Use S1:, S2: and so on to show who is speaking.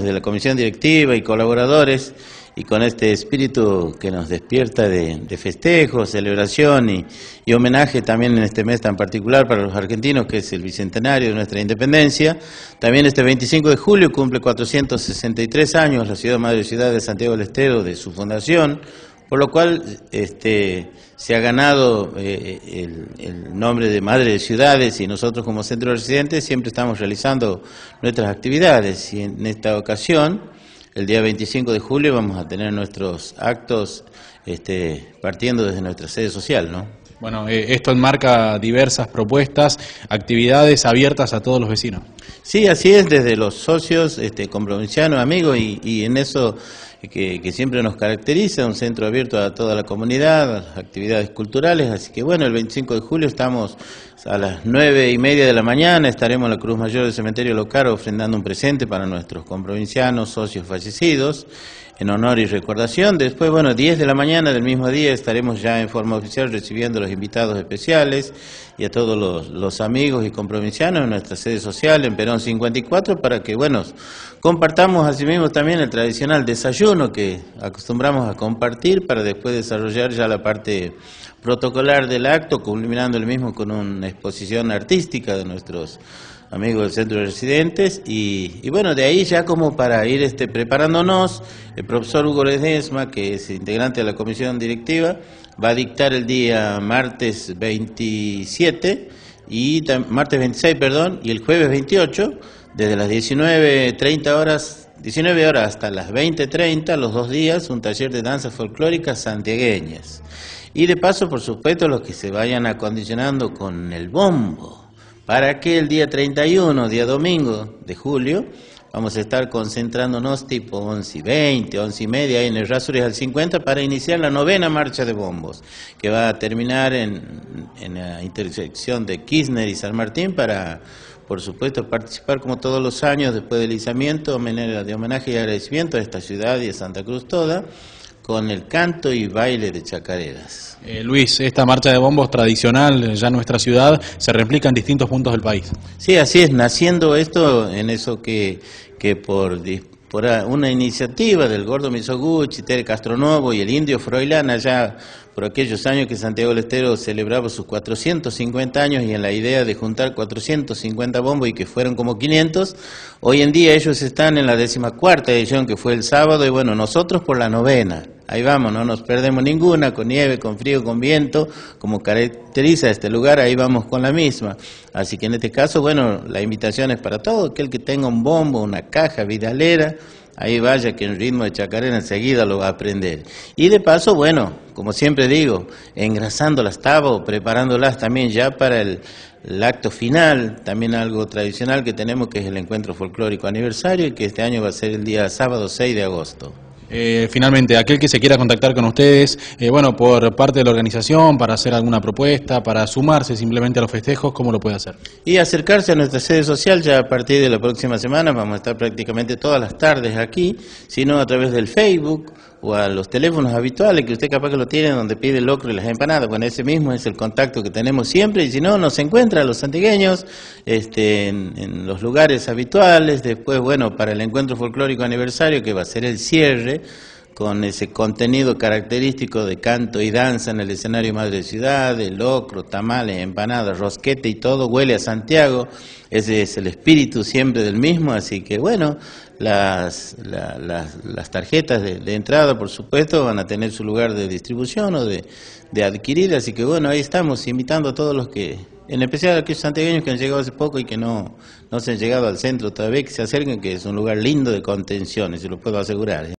S1: Desde la comisión directiva y colaboradores, y con este espíritu que nos despierta de, festejo, celebración y, y, homenaje también en este mes tan particular para los argentinos, que es el bicentenario de nuestra independencia. También este 25 de julio cumple 463 años la ciudad madre ciudad de Santiago del Estero de su fundación, por lo cual este, se ha ganado eh, el, nombre de Madre de Ciudades y nosotros como centro de residentes siempre estamos realizando nuestras actividades y en esta ocasión, el día 25 de julio, vamos a tener nuestros actos este, partiendo desde nuestra sede social, ¿no?
S2: Bueno, eh, esto enmarca diversas propuestas, actividades abiertas a todos los vecinos.
S1: Sí, así es, desde los socios, este, compromisanos, amigos, y en eso que, siempre nos caracteriza, un centro abierto a toda la comunidad, actividades culturales, así que bueno, el 25 de julio estamos a las nueve y media de la mañana, estaremos en la Cruz Mayor del Cementerio Local ofrendando un presente para nuestros comprovincianos, socios fallecidos, en honor y recordación. Después, bueno, 10 de la mañana del mismo día estaremos ya en forma oficial recibiendo a los invitados especiales y a todos los, los amigos y comprovincianos en nuestra sede social en Perón 54 para que, bueno, compartamos asimismo también el tradicional desayuno que acostumbramos a compartir para después desarrollar ya la parte protocolar del acto, culminando el mismo con una exposición artística de nuestros amigos del centro de residentes, y, bueno, de ahí ya como para ir este, preparándonos, el profesor Hugo Ledesma, que es integrante de la comisión directiva, va a dictar el día martes 27, y martes 26, perdón, y el jueves 28, desde las 19.30 horas, 19 horas hasta las 20.30, los dos días, un taller de danza folclórica santiagueñas. Y de paso, por supuesto, los que se vayan acondicionando con el bombo, para que el día 31, día domingo de julio, vamos a estar concentrándonos tipo 11 y 20, 11 y media en el Rasuris al 50 para iniciar la novena marcha de bombos, que va a terminar en, en la intersección de Kirchner y San Martín para, por supuesto, participar como todos los años después del izamiento, de homenaje y agradecimiento a esta ciudad y a Santa Cruz toda con el canto y baile de chacareras.
S2: Eh, Luis, esta marcha de bombos tradicional ya en nuestra ciudad se replica en distintos puntos del país.
S1: Sí, así es, naciendo esto en eso que, que por, por una iniciativa del Gordo Misoguchi, Tere Castronovo y el Indio Froilán allá por aquellos años que Santiago del Estero celebraba sus 450 años y en la idea de juntar 450 bombos y que fueron como 500, hoy en día ellos están en la decimacuarta edición que fue el sábado y bueno, nosotros por la novena. Ahí vamos, no nos perdemos ninguna, con nieve, con frío, con viento, como caracteriza este lugar, ahí vamos con la misma. Así que en este caso, bueno, la invitación es para todo aquel que tenga un bombo, una caja vidalera, ahí vaya que en ritmo de chacarera enseguida lo va a aprender. Y de paso, bueno, como siempre digo, engrasando las tabos, preparándolas también ya para el, el, acto final, también algo tradicional que tenemos que es el encuentro folclórico aniversario y que este año va a ser el día sábado 6 de agosto.
S2: Eh, finalmente, aquel que se quiera contactar con ustedes, eh, bueno, por parte de la organización, para hacer alguna propuesta, para sumarse simplemente a los festejos, ¿cómo lo puede hacer?
S1: Y acercarse a nuestra sede social, ya a partir de la próxima semana, vamos a estar prácticamente todas las tardes aquí, sino a través del Facebook o a los teléfonos habituales que usted capaz que lo tiene donde pide el locro y las empanadas, bueno, ese mismo es el contacto que tenemos siempre y si no, nos encuentra a los antigueños este, en, en, los lugares habituales, después, bueno, para el encuentro folclórico aniversario que va a ser el cierre, con ese contenido característico de canto y danza en el escenario Madre Ciudad, de locro, tamales, empanadas, rosquete y todo huele a Santiago, ese es el espíritu siempre del mismo, así que bueno, las, las, tarjetas de, entrada, por supuesto, van a tener su lugar de distribución o de, de adquirir, así que bueno, ahí estamos invitando a todos los que en especial a aquellos santiagueños que han llegado hace poco y que no, no se han llegado al centro todavía, que se acerquen, que es un lugar lindo de contención, y se lo puedo asegurar. ¿eh?